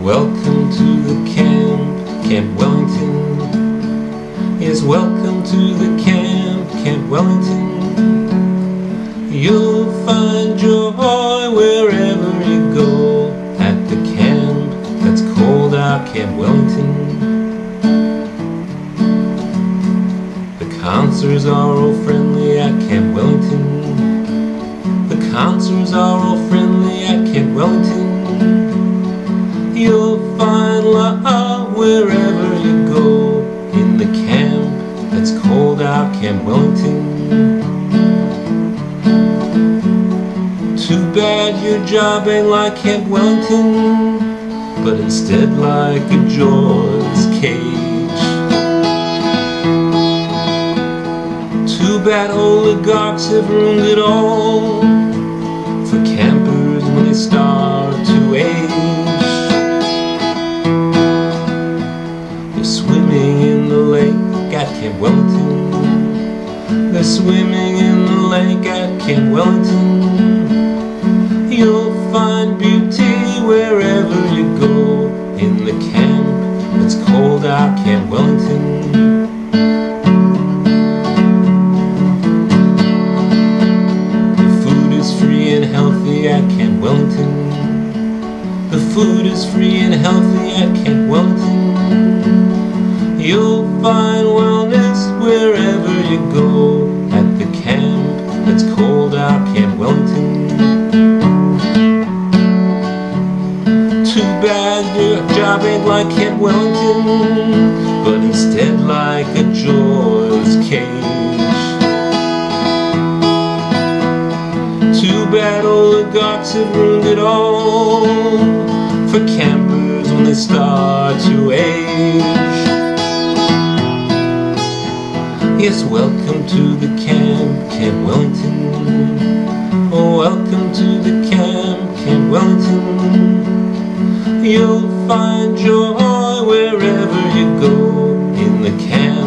welcome to the camp, Camp Wellington. Yes, welcome to the camp, Camp Wellington. You'll find joy wherever you go at the camp that's called our Camp Wellington. The counselors are all friendly at Camp Wellington. The counselors are all friendly at Camp Wellington. You'll find love wherever you go in the camp that's called our Camp Wellington. Too bad your job ain't like Camp Wellington, but instead like a joyless cage. Too bad oligarchs have ruined it all for campers when they start at Camp Wellington. They're swimming in the lake at Camp Wellington. You'll find beauty wherever you go in the camp that's called our Camp Wellington. The food is free and healthy at Camp Wellington. The food is free and healthy at Camp Wellington. Go at the camp that's called our Camp Wellington. Too bad your job ain't like Camp Wellington, but instead like a joyless cage. Too bad oligarchs have ruined it all for campers when they start to age. Yes, welcome to the camp, Camp Wellington. Oh, welcome to the camp, Camp Wellington. You'll find joy wherever you go in the camp